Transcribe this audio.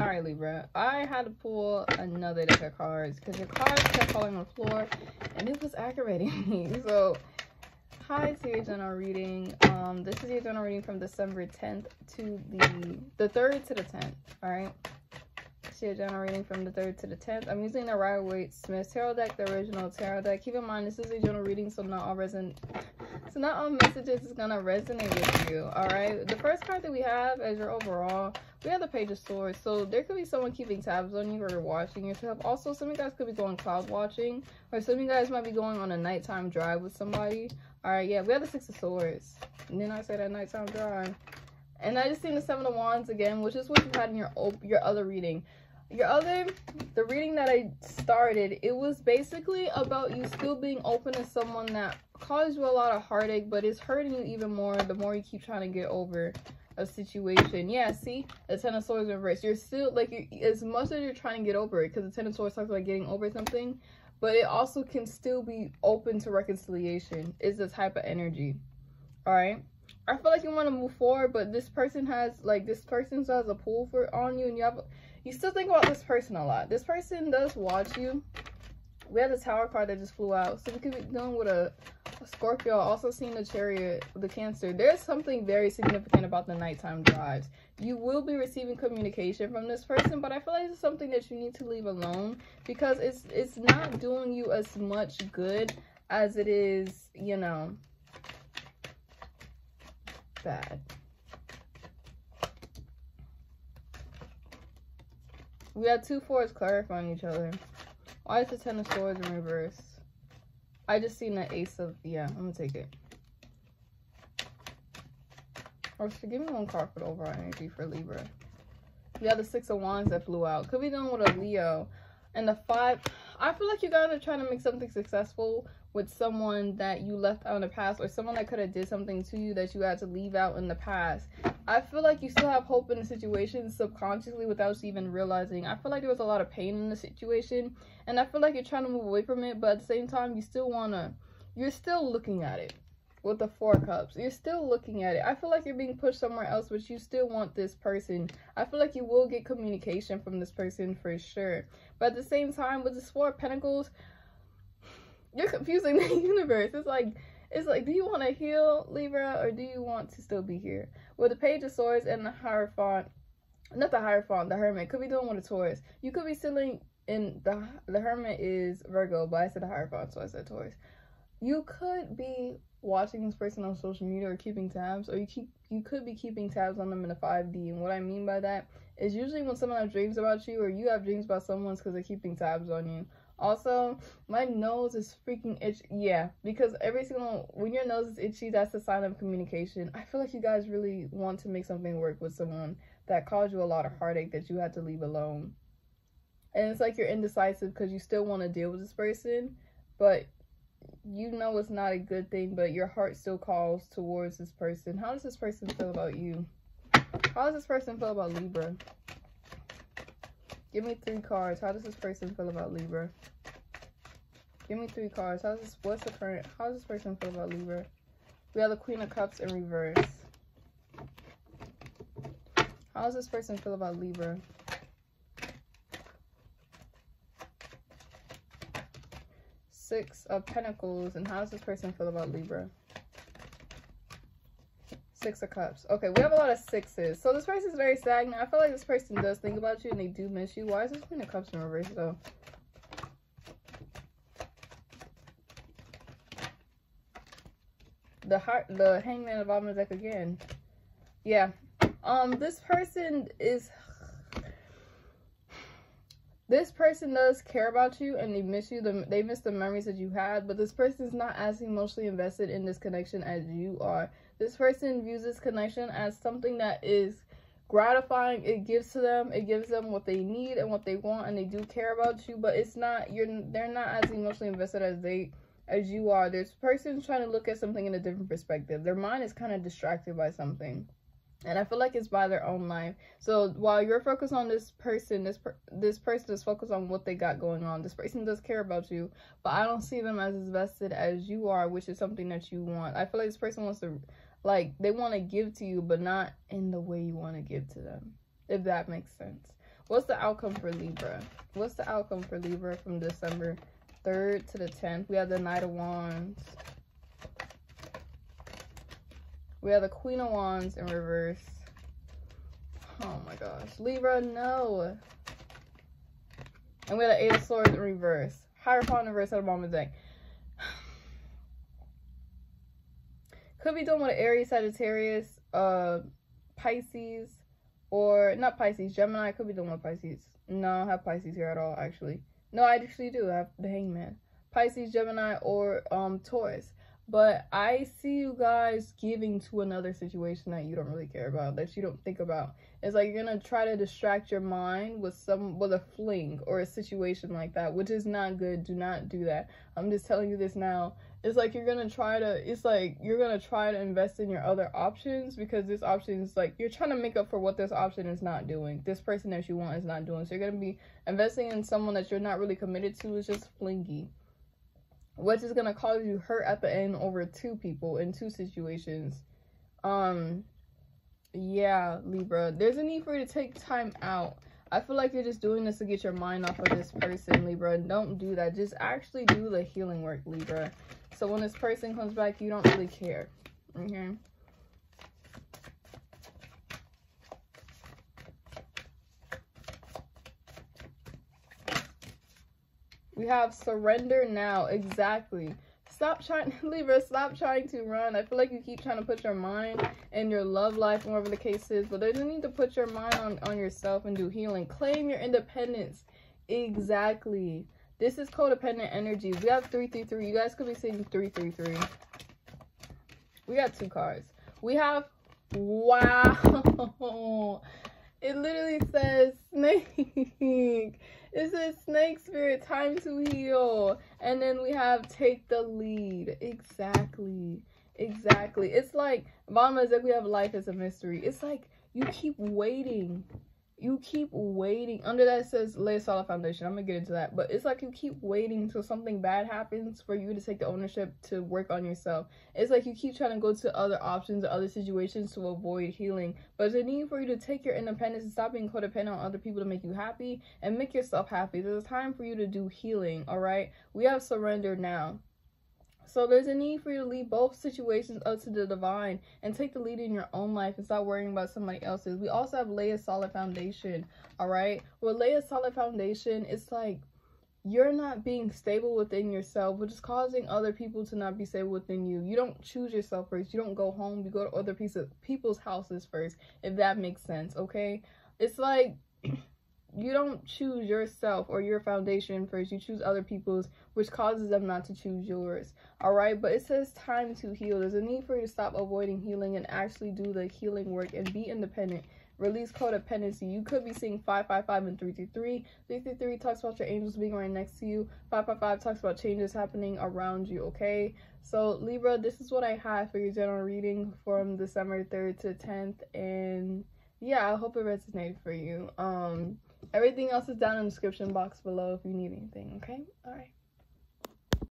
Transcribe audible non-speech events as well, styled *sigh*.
All right, Libra. I had to pull another deck of cards because your cards kept falling on the floor and it was aggravating *laughs* me. So, hi to your general reading. Um, this is your general reading from December 10th to the the 3rd to the 10th. All right. Your general reading from the 3rd to the 10th. I'm using the Rider Waite Smith Tarot deck, the original tarot deck. Keep in mind, this is a general reading, so not all reson so not all messages is gonna resonate with you. All right. The first card that we have as your overall we have the page of swords. So there could be someone keeping tabs on you or watching yourself. Also some of you guys could be going cloud watching or some of you guys might be going on a nighttime drive with somebody. All right yeah we have the six of swords. And then i said that nighttime drive. And i just seen the seven of wands again which is what you had in your your other reading. Your other the reading that i started it was basically about you still being open to someone that caused you a lot of heartache but it's hurting you even more the more you keep trying to get over a situation. Yeah, see, the Ten of Swords reversed. You're still like you as much as you're trying to get over it, because the Ten of Swords talks about getting over something, but it also can still be open to reconciliation. Is the type of energy. All right. I feel like you want to move forward, but this person has like this person still has a pull for on you, and you have you still think about this person a lot. This person does watch you. We have the Tower card that just flew out, so we could be dealing with a Scorpio, also seeing the chariot, the cancer. There's something very significant about the nighttime drives. You will be receiving communication from this person, but I feel like it's something that you need to leave alone because it's it's not doing you as much good as it is, you know, bad. We have two fours clarifying each other. Why is the Ten of Swords in reverse? I just seen the ace of, yeah, I'm gonna take it. Oh, or should give me one card for the overall energy for Libra. Have the six of wands that flew out. Could be done with a Leo. And the five, I feel like you guys are trying to make something successful with someone that you left out in the past or someone that could have did something to you that you had to leave out in the past. I feel like you still have hope in the situation subconsciously without even realizing. I feel like there was a lot of pain in the situation and I feel like you're trying to move away from it, but at the same time you still want to you're still looking at it with the four cups. You're still looking at it. I feel like you're being pushed somewhere else, but you still want this person. I feel like you will get communication from this person for sure. But at the same time, with this four pentacles, you're confusing *laughs* the universe. It's like it's like, do you want to heal Libra or do you want to still be here? With the Page of Swords and the Hierophant, not the Hierophant, the Hermit could be doing with a Taurus. You could be sitting in the the Hermit is Virgo, but I said the Hierophant, so I said Taurus. You could be watching this person on social media or keeping tabs, or you keep you could be keeping tabs on them in a 5D. And what I mean by that is usually when someone has dreams about you or you have dreams about someone's because they're keeping tabs on you also, my nose is freaking itchy. Yeah, because every single when your nose is itchy, that's a sign of communication. I feel like you guys really want to make something work with someone that caused you a lot of heartache that you had to leave alone. And it's like you're indecisive because you still want to deal with this person, but you know it's not a good thing, but your heart still calls towards this person. How does this person feel about you? How does this person feel about Libra? Give me three cards. How does this person feel about Libra? Give me three cards. How's this? What's the current? How does this person feel about Libra? We have the Queen of Cups in reverse. How does this person feel about Libra? Six of Pentacles. And how does this person feel about Libra? Six of Cups. Okay, we have a lot of sixes. So this person is very stagnant. I feel like this person does think about you and they do miss you. Why is this Queen of Cups in reverse though? The heart, the Hangman of Almanac again. Yeah. Um, this person is this person does care about you and they miss you the, they miss the memories that you had but this person is not as emotionally invested in this connection as you are this person views this connection as something that is gratifying. It gives to them. It gives them what they need and what they want, and they do care about you. But it's not you're they're not as emotionally invested as they as you are. This person trying to look at something in a different perspective. Their mind is kind of distracted by something. And I feel like it's by their own life. So while you're focused on this person, this per this person is focused on what they got going on. This person does care about you, but I don't see them as invested as you are, which is something that you want. I feel like this person wants to like they want to give to you, but not in the way you want to give to them. If that makes sense. What's the outcome for Libra? What's the outcome for Libra from December 3rd to the 10th? We have the Knight of Wands. We have the Queen of Wands in reverse. Oh my gosh. Libra, no. And we have the Eight of Swords in reverse. Hierophant in reverse at the of the. Could be done with Aries, Sagittarius, uh, Pisces, or not Pisces, Gemini. Could be done with Pisces. No, I don't have Pisces here at all, actually. No, I actually do. I have the Hangman. Pisces, Gemini, or um Taurus. But I see you guys giving to another situation that you don't really care about, that you don't think about. It's like you're gonna try to distract your mind with some with a fling or a situation like that, which is not good. Do not do that. I'm just telling you this now. It's like you're gonna try to it's like you're gonna try to invest in your other options because this option is like you're trying to make up for what this option is not doing. This person that you want is not doing. So you're gonna be investing in someone that you're not really committed to is just flingy which is gonna cause you hurt at the end over two people in two situations. Um, yeah, Libra, there's a need for you to take time out. I feel like you're just doing this to get your mind off of this person, Libra. Don't do that. Just actually do the healing work, Libra. So when this person comes back, you don't really care. Okay. We have surrender now. Exactly. Stop trying, *laughs* Libra, stop trying to run. I feel like you keep trying to put your mind and your love life, whatever the case is, but there's a need to put your mind on, on yourself and do healing. Claim your independence. Exactly. This is codependent energy. We have 333. You guys could be seeing 333. We got two cards. We have, wow. *laughs* It literally says snake. *laughs* It says snake spirit, time to heal. And then we have take the lead. Exactly. Exactly. It's like, Mama like we have life as a mystery. It's like you keep waiting you keep waiting. Under that says lay a solid foundation. I'm gonna get into that. But it's like you keep waiting until something bad happens for you to take the ownership to work on yourself. It's like you keep trying to go to other options or other situations to avoid healing. But there's a need for you to take your independence and stop being codependent on other people to make you happy and make yourself happy. There's a time for you to do healing all right? We have surrender now so there's a need for you to leave both situations up to the divine and take the lead in your own life and stop worrying about somebody else's. We also have lay a solid foundation, all right? With lay a solid foundation, it's like you're not being stable within yourself, which is causing other people to not be stable within you. You don't choose yourself first. You don't go home. You go to other pieces, people's houses first, if that makes sense, okay? It's like you don't choose yourself or your foundation first. You choose other people's, which causes them not to choose yours. All right, but it says time to heal. There's a need for you to stop avoiding healing and actually do the healing work and be independent. Release codependency. You could be seeing 555 and 333. 333 talks about your angels being right next to you. 555 talks about changes happening around you, okay? So, Libra, this is what I have for your general reading from December 3rd to 10th. And yeah, I hope it resonated for you. Um, Everything else is down in the description box below if you need anything, okay? All right.